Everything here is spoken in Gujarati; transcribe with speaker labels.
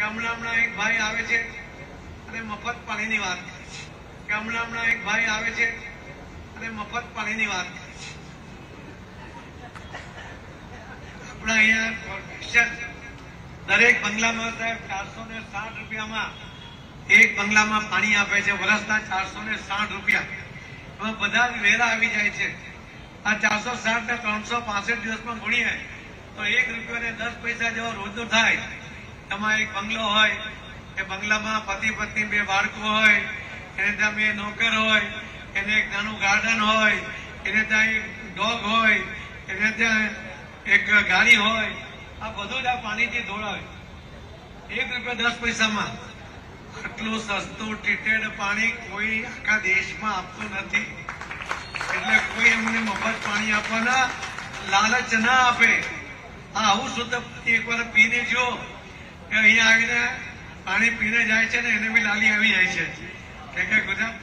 Speaker 1: કે હમણાં હમણાં એક ભાઈ આવે છે અને મફત પાણીની વાત કરે છે. કે હમણાં હમણાં એક ભાઈ આવે છે અને મફત પાણીની વાત કરે છે. આપણા અહીંયા દરેક બંગલામાં સાહેબ ચારસો ને સાઠ રૂપિયામાં એક બંગલામાં પાણી આપે છે વરસના ચારસો ને સાઠ રૂપિયા એમાં બધા વેરા આવી જાય છે આ ચારસો સાઠ ને ત્રણસો પાસઠ દિવસમાં ગુણીએ તો એક રૂપિયા ને દસ પૈસા જેવો રોજનું થાય એમાં એક બંગલો હોય, એ બંગલામાં પતિ પત્ની બે બાળકો હોય, એને ત્યાં બે નોકર હોય, એને એક નાનું ગાર્ડન હોય, એને ત્યાં એક ડોગ હોય, એને ત્યાં એક ગાડી હોય, આ બધું જ આ પાણીથી ધોળાવે. એક રૂપિયા દસ પૈસામાં. આટલું સસ્તું ટ્રીટેડ પાણી કોઈ આખા દેશમાં આપતું નથી. એટલે કોઈ એમને મફત પાણી આપવાના લાલચ ના આપે. આ આવું શુદ્ધ એકવાર પીને જો કે અહીંયા આવીને પાણી પીને જાય છે ને એને બી લાલી આવી જાય છે. કે કે ગુજરાત